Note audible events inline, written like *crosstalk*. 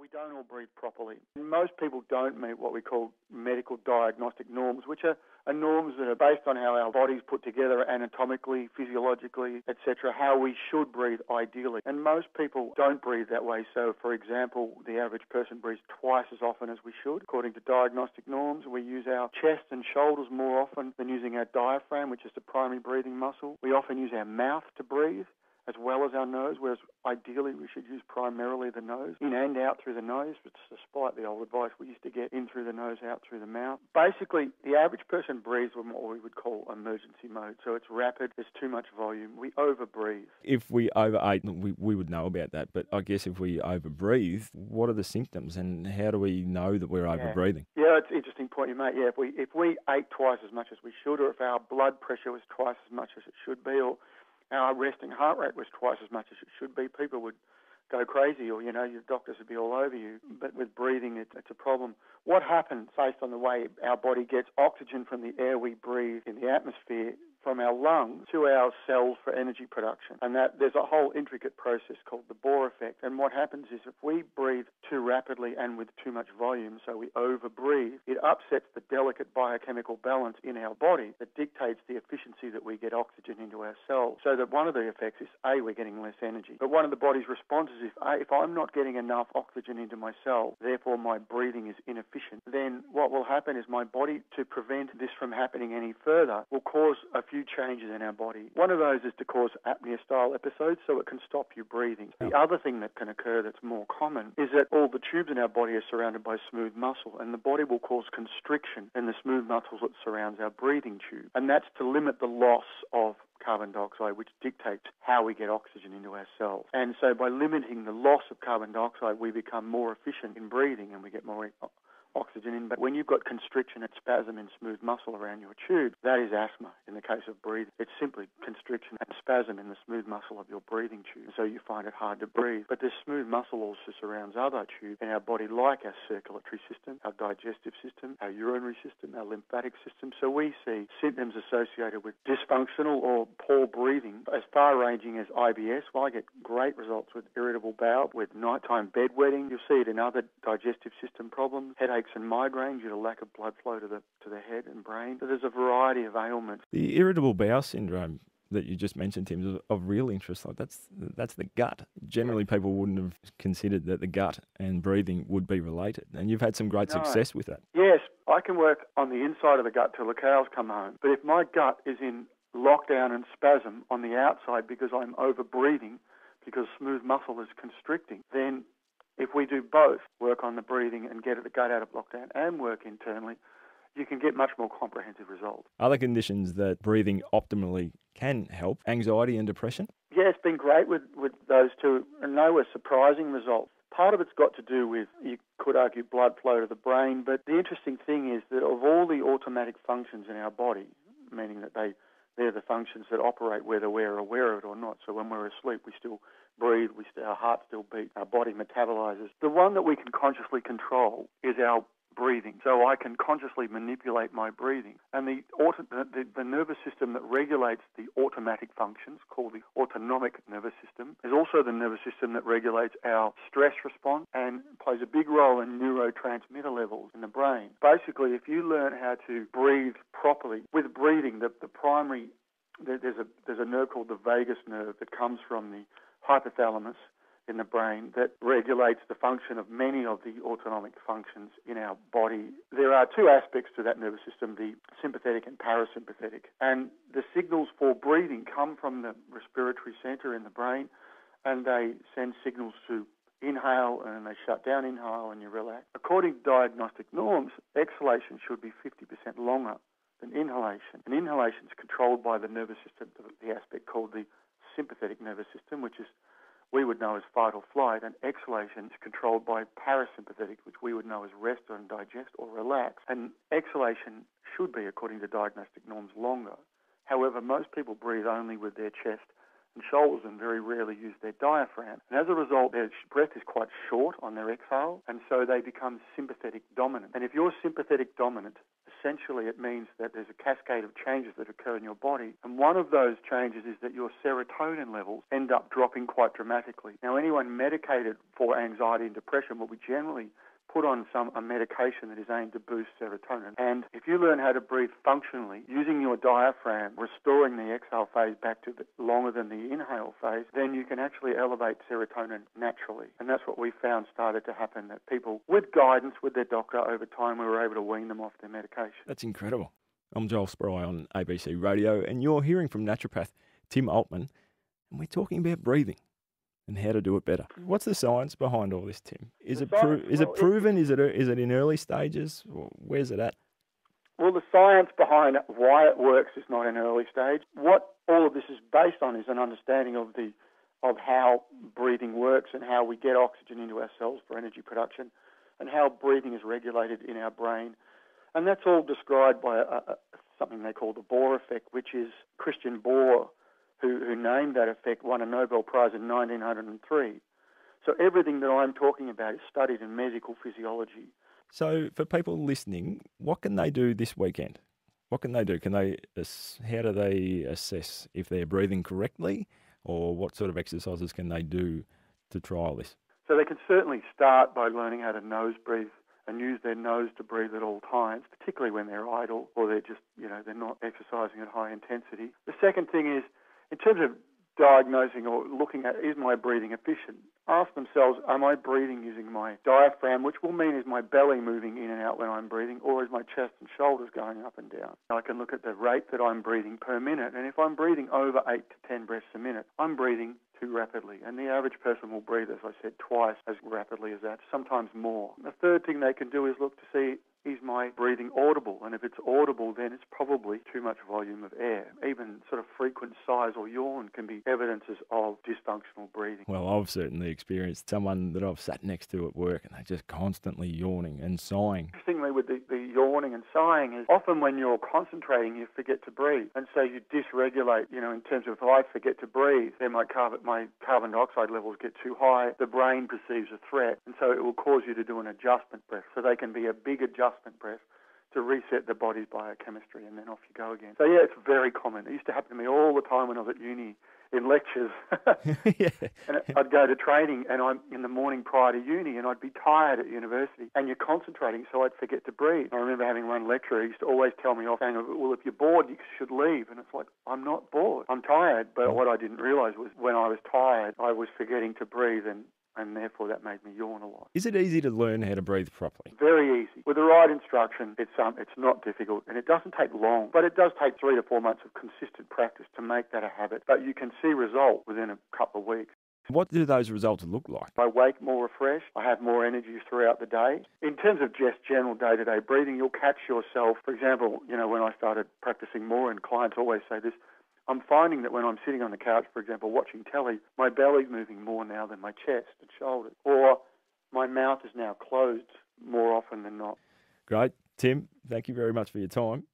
we don't all breathe properly. Most people don't meet what we call medical diagnostic norms, which are, are norms that are based on how our bodies put together anatomically, physiologically, etc., how we should breathe ideally. And most people don't breathe that way. So, for example, the average person breathes twice as often as we should. According to diagnostic norms, we use our chest and shoulders more often than using our diaphragm, which is the primary breathing muscle. We often use our mouth to breathe as well as our nose, whereas ideally we should use primarily the nose, in and out through the nose, but despite the old advice we used to get in through the nose, out through the mouth. Basically, the average person breathes with what we would call emergency mode. So it's rapid, there's too much volume, we overbreathe. If we overate, we, we would know about that, but I guess if we overbreathe, what are the symptoms and how do we know that we're yeah. overbreathing? Yeah, it's an interesting point you make. Yeah, if we, if we ate twice as much as we should, or if our blood pressure was twice as much as it should be, or our resting heart rate was twice as much as it should be, people would go crazy or, you know, your doctors would be all over you. But with breathing, it, it's a problem. What happens based on the way our body gets oxygen from the air we breathe in the atmosphere from our lungs to our cells for energy production. And that there's a whole intricate process called the Bohr effect. And what happens is if we breathe too rapidly and with too much volume, so we overbreathe, it upsets the delicate biochemical balance in our body that dictates the efficiency that we get oxygen into our cells. So that one of the effects is A, we're getting less energy. But one of the body's responses is if, if I'm not getting enough oxygen into my cell, therefore my breathing is inefficient, then what will happen is my body, to prevent this from happening any further, will cause a few changes in our body. One of those is to cause apnea style episodes so it can stop you breathing. The other thing that can occur that's more common is that all the tubes in our body are surrounded by smooth muscle and the body will cause constriction in the smooth muscles that surrounds our breathing tube. And that's to limit the loss of carbon dioxide, which dictates how we get oxygen into our cells. And so by limiting the loss of carbon dioxide, we become more efficient in breathing and we get more oxygen in. But when you've got constriction and spasm in smooth muscle around your tube, that is asthma in the case of breathing. It's simply constriction and spasm in the smooth muscle of your breathing tube. So you find it hard to breathe. But this smooth muscle also surrounds other tubes in our body, like our circulatory system, our digestive system, our urinary system, our lymphatic system. So we see symptoms associated with dysfunctional or poor breathing as far ranging as IBS. Well, I get great results with irritable bowel, with nighttime bedwetting. You'll see it in other digestive system problems, headache headaches and migraine due to lack of blood flow to the to the head and brain. So there's a variety of ailments. The irritable bowel syndrome that you just mentioned, Tim, is of real interest. Like that's that's the gut. Generally, people wouldn't have considered that the gut and breathing would be related, and you've had some great no. success with that. Yes, I can work on the inside of the gut till the cows come home. But if my gut is in lockdown and spasm on the outside because I'm over breathing, because smooth muscle is constricting, then if we do both, work on the breathing and get the gut out of lockdown and work internally, you can get much more comprehensive results. Other conditions that breathing optimally can help anxiety and depression? Yeah, it's been great with, with those two, and they were surprising results. Part of it's got to do with, you could argue, blood flow to the brain, but the interesting thing is that of all the automatic functions in our body, meaning that they they're the functions that operate whether we're aware of it or not. So when we're asleep, we still breathe, we our heart still beats, our body metabolizes. The one that we can consciously control is our breathing. So I can consciously manipulate my breathing. And the, auto, the, the, nervous system that regulates the automatic functions, called the autonomic nervous system, is also the nervous system that regulates our stress response and plays a big role in neurotransmitter levels in the brain. Basically, if you learn how to breathe properly, with breathing, the, the primary, there's a, there's a nerve called the vagus nerve that comes from the hypothalamus in the brain that regulates the function of many of the autonomic functions in our body. There are two aspects to that nervous system, the sympathetic and parasympathetic. And the signals for breathing come from the respiratory center in the brain and they send signals to inhale and they shut down inhale and you relax. According to diagnostic norms, exhalation should be 50% longer than inhalation. And inhalation is controlled by the nervous system, the aspect called the sympathetic nervous system, which is we would know as fight or flight, and exhalation is controlled by parasympathetic, which we would know as rest and digest or relax. And exhalation should be, according to diagnostic norms, longer. However, most people breathe only with their chest and shoulders and very rarely use their diaphragm. And as a result, their breath is quite short on their exhale, and so they become sympathetic dominant. And if you're sympathetic dominant, essentially it means that there's a cascade of changes that occur in your body. And one of those changes is that your serotonin levels end up dropping quite dramatically. Now, anyone medicated for anxiety and depression will be generally put on some a medication that is aimed to boost serotonin. And if you learn how to breathe functionally using your diaphragm, restoring the exhale phase back to the, longer than the inhale phase, then you can actually elevate serotonin naturally. And that's what we found started to happen that people with guidance with their doctor over time we were able to wean them off their medication. That's incredible. I'm Joel Spry on ABC Radio and you're hearing from naturopath Tim Altman and we're talking about breathing and how to do it better. What's the science behind all this, Tim? Is the it pro- is well, it proven? It, is it is it in early stages? Where's it at? Well, the science behind why it works is not in early stage. What all of this is based on is an understanding of the of how breathing works and how we get oxygen into our cells for energy production, and how breathing is regulated in our brain, and that's all described by a, a, something they call the Bohr effect, which is Christian Bohr who, who named that effect, won a Nobel Prize in 1903. So everything that I'm talking about is studied in medical physiology. So for people listening, what can they do this weekend? What can they do? Can they? How do they assess if they're breathing correctly, or what sort of exercises can they do to trial this? So they can certainly start by learning how to nose breathe and use their nose to breathe at all times, particularly when they're idle or they're just, you know, they're not exercising at high intensity. The second thing is in terms of diagnosing or looking at is my breathing efficient, ask themselves, am I breathing using my diaphragm, which will mean is my belly moving in and out when I'm breathing, or is my chest and shoulders going up and down? I can look at the rate that I'm breathing per minute, and if I'm breathing over 8 to 10 breaths a minute, I'm breathing too rapidly. And the average person will breathe, as I said, twice as rapidly as that, sometimes more. The third thing they can do is look to see is my breathing audible? And if it's audible, then it's probably too much volume of air. Even sort of frequent sighs or yawn can be evidences of dysfunctional breathing. Well, I've certainly experienced someone that I've sat next to at work and they're just constantly yawning and sighing. Interestingly, with the, the yawning and sighing is often when you're concentrating, you forget to breathe. And so you dysregulate, you know, in terms of if I forget to breathe, then my carbon, my carbon dioxide levels get too high. The brain perceives a threat. And so it will cause you to do an adjustment breath. So they can be a big adjustment adjustment breath to reset the body's biochemistry, and then off you go again. So yeah, it's very common. It used to happen to me all the time when I was at uni in lectures. *laughs* *laughs* yeah. And I'd go to training, and I'm in the morning prior to uni, and I'd be tired at university, and you're concentrating, so I'd forget to breathe. I remember having one lecturer who used to always tell me off, saying, "Well, if you're bored, you should leave." And it's like I'm not bored. I'm tired, but what I didn't realise was when I was tired, I was forgetting to breathe, and and therefore that made me yawn a lot. Is it easy to learn how to breathe properly? Very easy. With the right instruction, it's um, it's not difficult, and it doesn't take long, but it does take three to four months of consistent practice to make that a habit. But you can see result within a couple of weeks. What do those results look like? I wake more refreshed. I have more energy throughout the day. In terms of just general day to day breathing, you'll catch yourself. For example, you know, when I started practicing more, and clients always say this I'm finding that when I'm sitting on the couch, for example, watching telly, my belly's moving more now than my chest and shoulders, or my mouth is now closed more often than not. Great. Tim, thank you very much for your time.